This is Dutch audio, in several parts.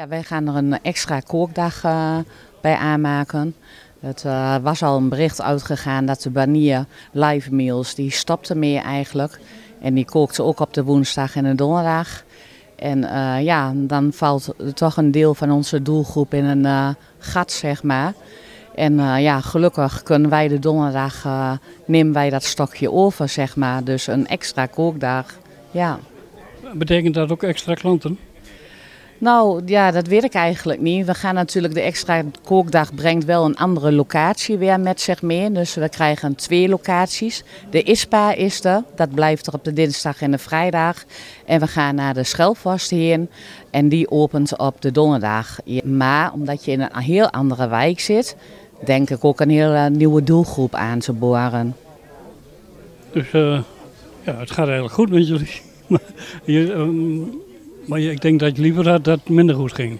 Ja, wij gaan er een extra kookdag uh, bij aanmaken. Het uh, was al een bericht uitgegaan dat de Banier live meals, die stopte mee eigenlijk. En die kookte ook op de woensdag en de donderdag. En uh, ja, dan valt toch een deel van onze doelgroep in een gat, zeg maar. En ja, gelukkig kunnen wij de donderdag, nemen wij dat stokje over, zeg maar. Dus een extra kookdag, ja. Betekent dat ook extra klanten? Nou ja, dat weet ik eigenlijk niet. We gaan natuurlijk de extra kookdag brengt wel een andere locatie weer met zich mee. Dus we krijgen twee locaties. De ISPA is er, dat blijft er op de dinsdag en de vrijdag. En we gaan naar de Schelvast heen en die opent op de donderdag. Maar omdat je in een heel andere wijk zit, denk ik ook een hele nieuwe doelgroep aan te boren. Dus uh, ja, het gaat eigenlijk goed met jullie. maar ik denk dat je liever had dat het minder goed ging.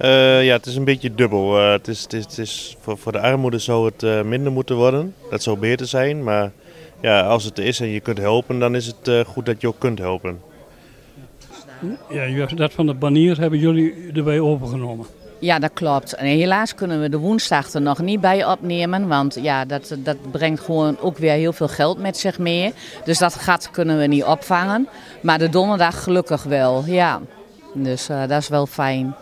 Uh, ja, het is een beetje dubbel. Uh, het is, het is, het is voor, voor, de armoede zou het uh, minder moeten worden. Dat zou beter zijn. Maar ja, als het er is en je kunt helpen, dan is het goed dat je ook kunt helpen. Ja, dat van de banier hebben jullie erbij overgenomen. Ja, dat klopt. En helaas kunnen we de woensdag er nog niet bij opnemen. Want ja, dat, dat brengt gewoon ook weer heel veel geld met zich mee. Dus dat gat kunnen we niet opvangen. Maar de donderdag gelukkig wel, ja. Dus uh, dat is wel fijn.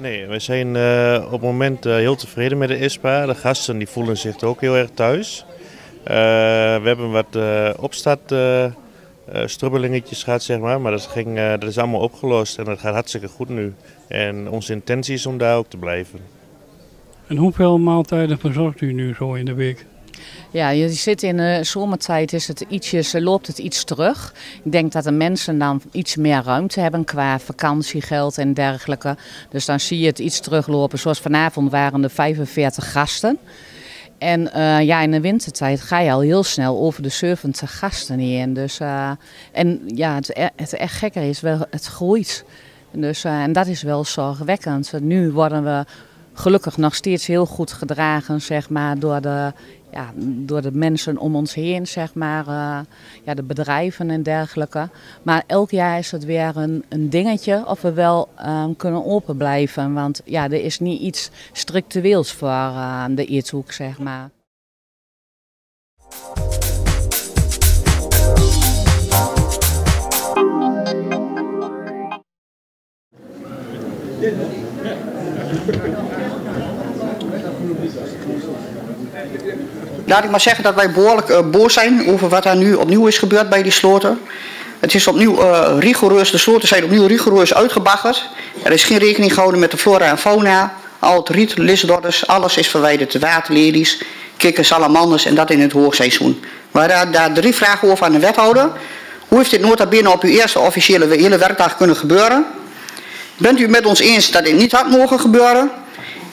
Nee, we zijn uh, op het moment uh, heel tevreden met de ISPA. De gasten die voelen zich ook heel erg thuis. we hebben wat opstart strubbelingetjes gehad, zeg maar. Maar dat, ging, uh, dat is allemaal opgelost en dat gaat hartstikke goed nu. En onze intentie is om daar ook te blijven. En hoeveel maaltijden verzorgt u nu zo in de week? Ja, je zit in de zomertijd is het ietsjes, loopt het iets terug. Ik denk dat de mensen dan iets meer ruimte hebben qua vakantiegeld en dergelijke. Dus dan zie je het iets teruglopen. Zoals vanavond waren er 45 gasten. En uh, ja, in de wintertijd ga je al heel snel over de 70 gasten heen. Dus, uh, en ja, het, e-, het echt gekker is wel, het groeit. Dus, uh, en dat is wel zorgwekkend. Nu worden we gelukkig nog steeds heel goed gedragen, zeg maar, door de ja, door de mensen om ons heen, zeg maar, uh, ja, de bedrijven en dergelijke. Maar elk jaar is het weer een, een dingetje of we wel uh, kunnen open blijven. Want ja, er is niet iets structureels voor uh, de eethoek, zeg maar. Laat ik maar zeggen dat wij behoorlijk uh, boos zijn over wat er nu opnieuw is gebeurd bij die sloten. Het is opnieuw uh, rigoureus, de sloten zijn opnieuw rigoureus uitgebaggerd. Er is geen rekening gehouden met de flora en fauna. Al het riet, lisdodders, alles is verwijderd. De waterlelies, kikken, salamanders en dat in het hoogseizoen. We hadden daar drie vragen over aan de wethouder. Hoe heeft dit nota binnen op uw eerste officiële hele werkdag kunnen gebeuren? Bent u met ons eens dat dit niet had mogen gebeuren?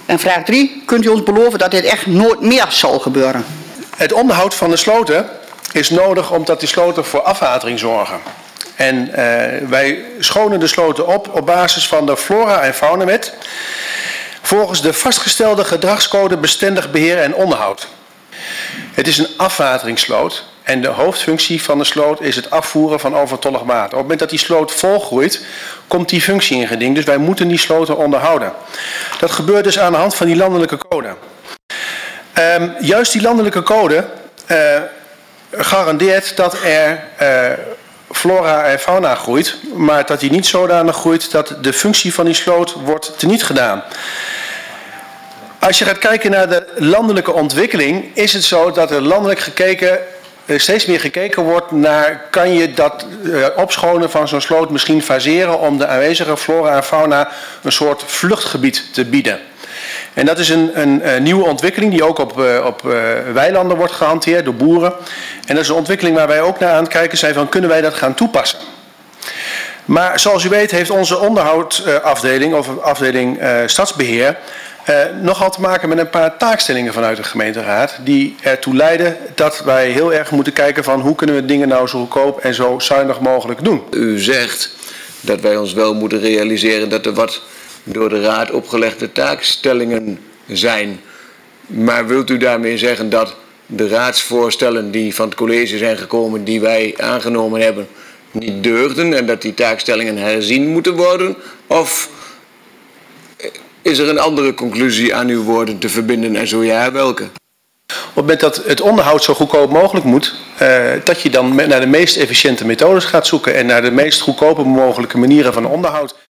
En vraag 3, kunt u ons beloven dat dit echt nooit meer zal gebeuren? Het onderhoud van de sloten is nodig omdat die sloten voor afwatering zorgen. En uh, wij schonen de sloten op op basis van de flora- en faunawet. Volgens de vastgestelde gedragscode bestendig beheer en onderhoud. Het is een afwateringssloot en de hoofdfunctie van de sloot is het afvoeren van overtollig water. Op het moment dat die sloot volgroeit, komt die functie in geding. Dus wij moeten die sloten onderhouden. Dat gebeurt dus aan de hand van die landelijke code. Um, juist die landelijke code uh, garandeert dat er uh, flora en fauna groeit, maar dat die niet zodanig groeit dat de functie van die sloot wordt teniet gedaan. Als je gaat kijken naar de landelijke ontwikkeling, is het zo dat er landelijk gekeken steeds meer gekeken wordt naar kan je dat uh, opschonen van zo'n sloot misschien faseren om de aanwezige flora en fauna een soort vluchtgebied te bieden. En dat is een, een, een nieuwe ontwikkeling die ook op, uh, op uh, weilanden wordt gehanteerd door boeren. En dat is een ontwikkeling waar wij ook naar aan het kijken zijn van kunnen wij dat gaan toepassen. Maar zoals u weet heeft onze onderhoudafdeling of afdeling stadsbeheer uh, nogal te maken met een paar taakstellingen vanuit de gemeenteraad. Die ertoe leiden dat wij heel erg moeten kijken van hoe kunnen we dingen nou zo goedkoop en zo zuinig mogelijk doen. U zegt dat wij ons wel moeten realiseren dat er wat door de raad opgelegde taakstellingen zijn. Maar wilt u daarmee zeggen dat de raadsvoorstellen die van het college zijn gekomen, die wij aangenomen hebben, niet deugden en dat die taakstellingen herzien moeten worden? Of is er een andere conclusie aan uw woorden te verbinden en zo ja, welke? Op het moment dat het onderhoud zo goedkoop mogelijk moet, uh, dat je dan naar de meest efficiënte methodes gaat zoeken en naar de meest goedkope mogelijke manieren van onderhoud.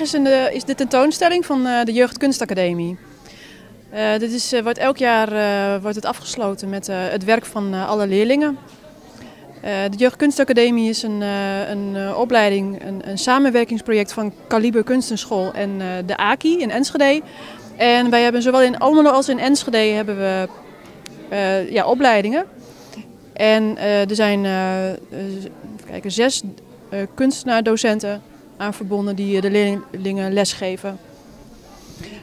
Is, een, uh, is de tentoonstelling van uh, de Jeugdkunstacademie. Uh, dit is, wordt elk jaar wordt het afgesloten met het werk van alle leerlingen. de Jeugdkunstacademie is een, een opleiding, een, een, samenwerkingsproject van Kaliber Kunstenschool en de AKI in Enschede. En wij hebben zowel in Almelo als in Enschede hebben we ja, opleidingen. En er zijn kijken, zes kunstenaardocenten aan verbonden die eh, de leerlingen lesgeven.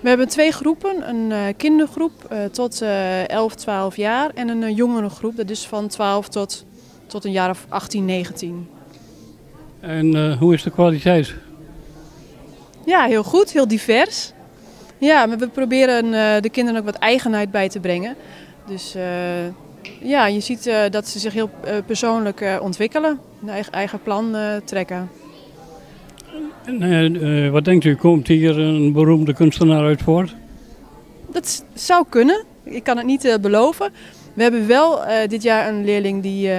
We hebben twee groepen, een uh, kindergroep uh, tot uh, 11, 12 jaar en een jongere groep, dat is van 12 tot, tot een jaar of 18, 19. En hoe is de kwaliteit? Ja, heel goed, heel divers. Ja, maar we proberen de kinderen ook wat eigenheid bij te brengen. Dus ja, je ziet dat ze zich heel persoonlijk ontwikkelen, een eigen, eigen plan trekken. En, uh, wat denkt u, komt hier een beroemde kunstenaar uit voort? Dat zou kunnen. Ik kan het niet uh, beloven. We hebben wel uh, dit jaar een leerling die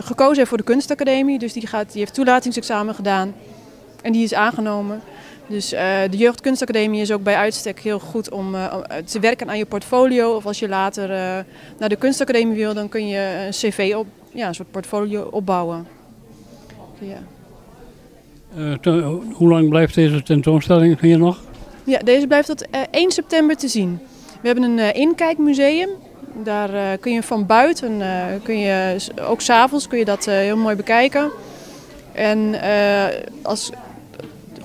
gekozen heeft voor de kunstacademie. Dus die, gaat, die heeft toelatingsexamen gedaan en die is aangenomen. Dus de Jeugdkunstacademie is ook bij uitstek heel goed om te werken aan je portfolio. Of als je later naar de kunstacademie wil, dan kun je een cv op, ja, een soort portfolio opbouwen. Ja. Uh, hoe lang blijft deze tentoonstelling hier nog? Ja, deze blijft tot uh, eh, 1 september te zien. We hebben een uh, inkijkmuseum. Daar kun je van buiten, kun je, ook s'avonds kun je dat heel mooi bekijken. En als,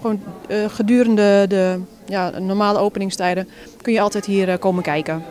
gewoon, gedurende de ja, normale openingstijden kun je altijd hier komen kijken.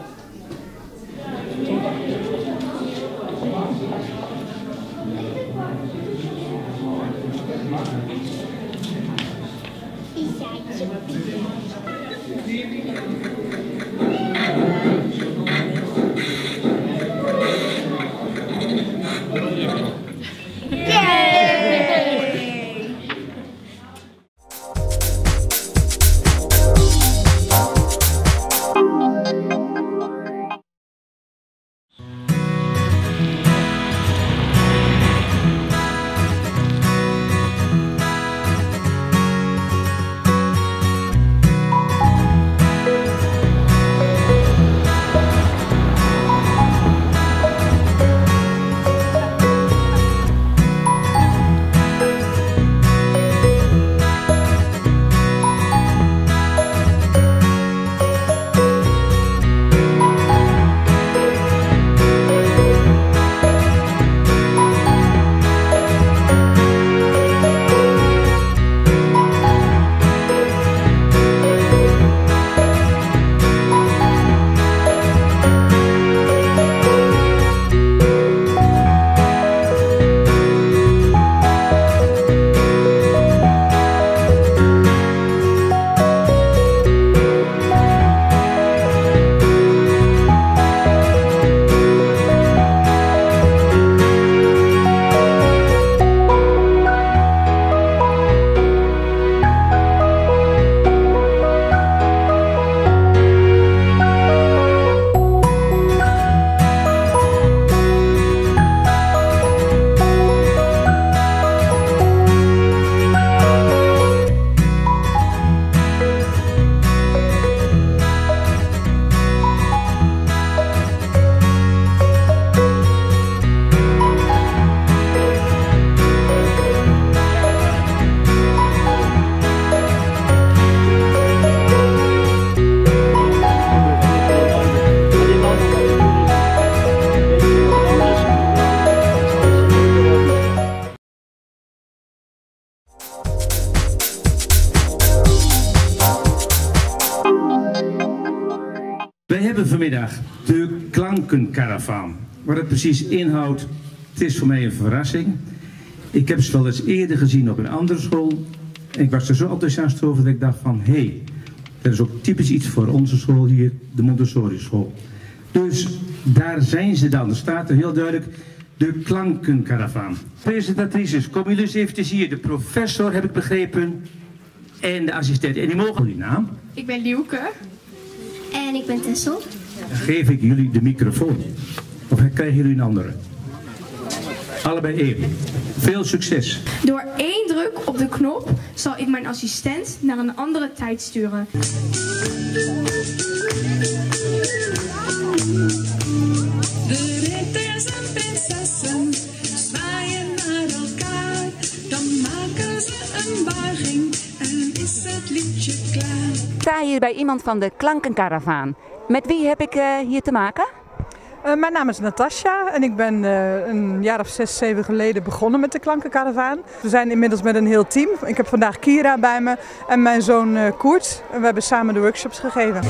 Klankenkaravaan. Wat het precies inhoudt, Het is voor mij een verrassing. Ik heb ze wel eens eerder gezien op een andere school. En ik was er zo enthousiast over dat ik dacht van... hé, hey, dat is ook typisch iets voor onze school hier, de Montessori school. Dus daar zijn ze dan. Er staat er heel duidelijk de klankenkaravaan. Presentatrices, kom jullie eens eventjes hier. De professor, heb ik begrepen, en de assistent. En die mogen jullie naam? Ik ben Lieuke. En ik ben Tessel. Geef ik jullie de microfoon. Of krijgen jullie een andere? Allebei even. Veel succes. Door één druk op de knop zal ik mijn assistent naar een andere tijd sturen. De ridders en prinsessen zwaaien naar elkaar. Dan maken ze een buiging en is het liedje klaar. Ik sta hier bij iemand van de Klankenkaravaan. Met wie heb ik uh, hier te maken? Uh, mijn naam is Natasja en ik ben uh, een jaar of zes, zeven geleden begonnen met de Klankenkaravaan. We zijn inmiddels met een heel team. Ik heb vandaag Kira bij me en mijn zoon Koert. En we hebben samen de workshops gegeven.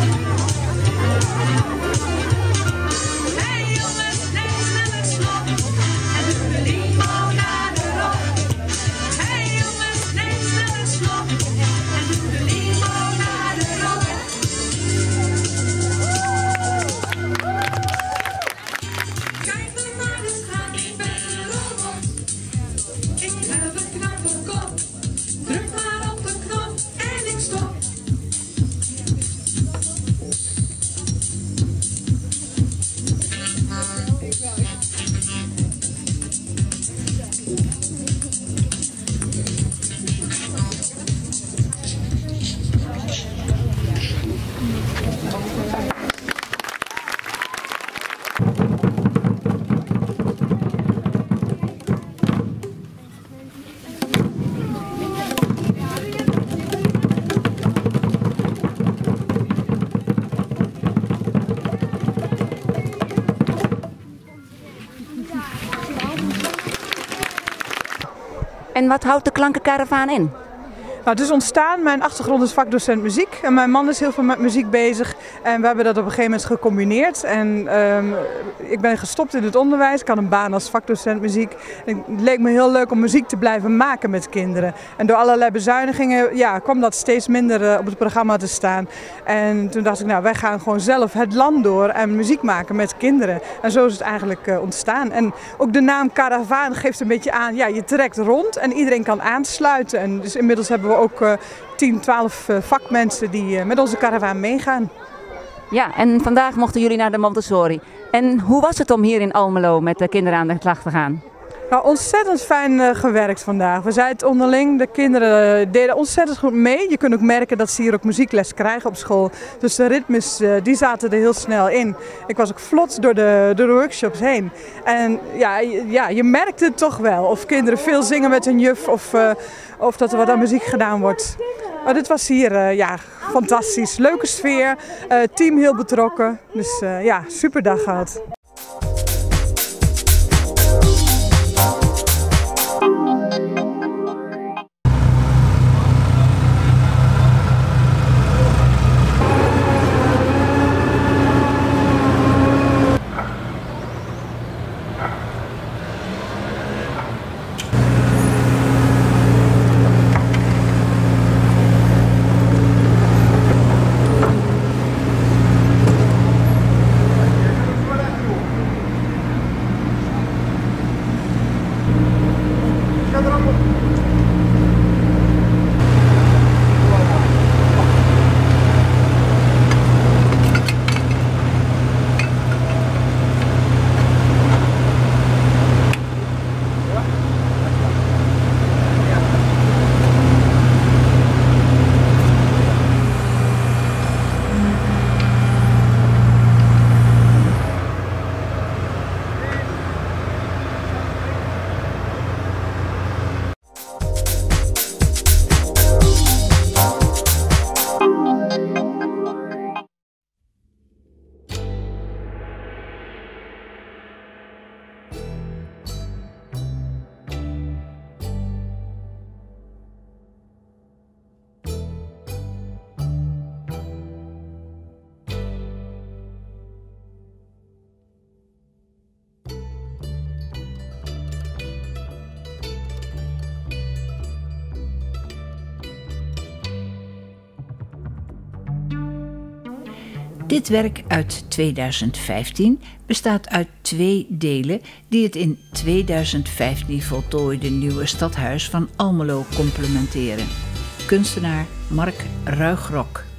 En wat houdt de klankenkaravaan in? Nou, het is ontstaan. Mijn achtergrond is vakdocent muziek. En mijn man is heel veel met muziek bezig. En we hebben dat op een gegeven moment gecombineerd. En um, ik ben gestopt in het onderwijs. Ik had een baan als vakdocent muziek. En het leek me heel leuk om muziek te blijven maken met kinderen. En door allerlei bezuinigingen ja, kwam dat steeds minder uh, op het programma te staan. En toen dacht ik, nou, wij gaan gewoon zelf het land door en muziek maken met kinderen. En zo is het eigenlijk uh, ontstaan. En ook de naam Caravaan geeft een beetje aan, ja, je trekt rond en iedereen kan aansluiten. En dus inmiddels hebben we ook uh, 10, 12 vakmensen die met onze caravaan meegaan. Ja, en vandaag mochten jullie naar de Montessori. En hoe was het om hier in Almelo met de kinderen aan de slag te gaan? Nou, ontzettend fijn uh, gewerkt vandaag. We zijn het onderling. De kinderen uh, deden ontzettend goed mee. Je kunt ook merken dat ze hier ook muziekles krijgen op school. Dus de ritmes uh, die zaten er heel snel in. Ik was ook vlot door de, de workshops heen. En ja, ja, je merkt het toch wel. Of kinderen veel zingen met hun juf of, of dat er wat aan muziek gedaan wordt. Maar dit was hier ja, fantastisch. Leuke sfeer. team heel betrokken. Dus ja, super dag gehad. Dit werk uit 2015 bestaat uit twee delen die het in 2015 voltooide nieuwe stadhuis van Almelo complementeren. Kunstenaar Mark Ruigrok.